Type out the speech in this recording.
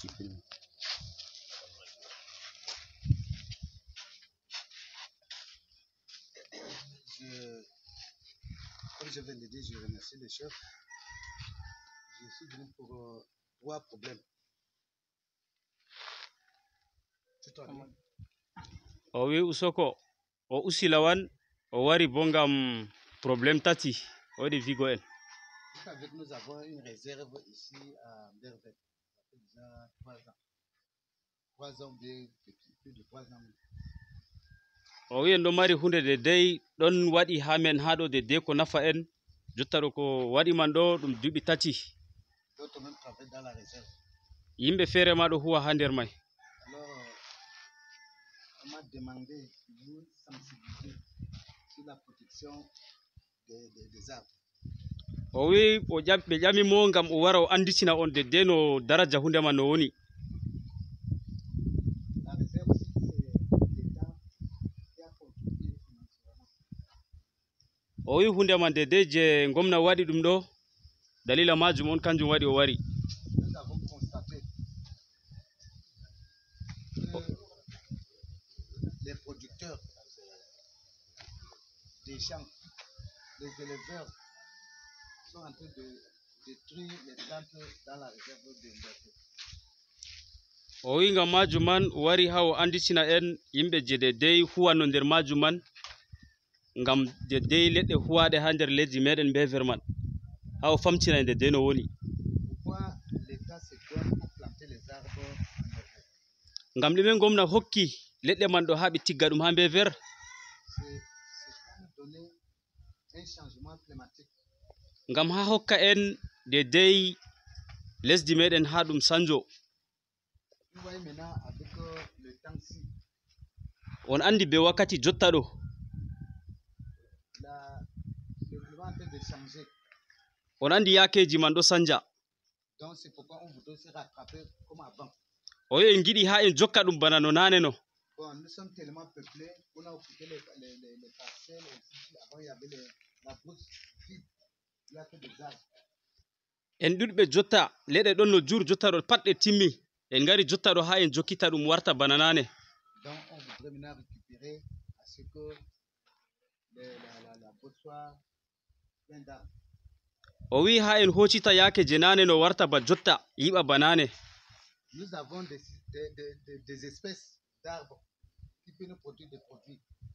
Je, comme je viens de dire, je remercie le chef. Je suis venu pour euh, trois problèmes. O wi usoko o usi lawan o wari bo ngam probléme tati o waɗi vigo en avec nous avons une réserve ici à Mervet. Déjà trois ans. Trois ans bien plus de trois ans. o wi en ɗo mari hunde de dey ɗon waɗi ha men de dey ko en jotta ɗo ko waɗi man ɗo ɗum duuɓi tati yimɓe feere demandé de vous sensibiliser sur la protection des, des, des arbres. O wi ɓe ƴami mo ngam o wara o anditina on de dey no daraja hunde man no woni o wi hunde man de dey je gomna waɗi ɗum ɗo dalila majum on kanjum waɗi o wari. Les producteurs des champs, les éleveurs sont en train de détruire les temples dans la réserve de Mbaké. o wiga majum man wari ha o anditina en yimɓe je de dey huwanno nder majum man ngam de dey leɗɗe huwaɗe ha nder leydi meɗen bever man. Ha o famtina e nde dey no woni. Ngam ɗume gomna hokki leɗɗe man ɗo ha ɓe tigga ɗum ha bever un changement climatique ngam ha hokka en de dey lesdi meɗen ha ɗum sanjo. On andi be wakkati jotta ɗo. On andi yakeji man ɗo sanja. O yo en giɗi ha en jokka ɗum bana no nane no. Bon, nous sommes tellement peuplés, on a occupé les, les, les, les parcelles. on Avant, il y avait les- la brousse en ɗuɗɓe jotta leɗɗe ɗon no jur jotta ɗo pat ɗe timmi. En gari jotta ɗo ha en jokkita ɗum warta bana nane. O wi ha en hoccita yake je nane no warta ba jotta yiɓa ba nane. Nous avons des, des, des- des espèces d'arbres qui peuvent nous produire des produits.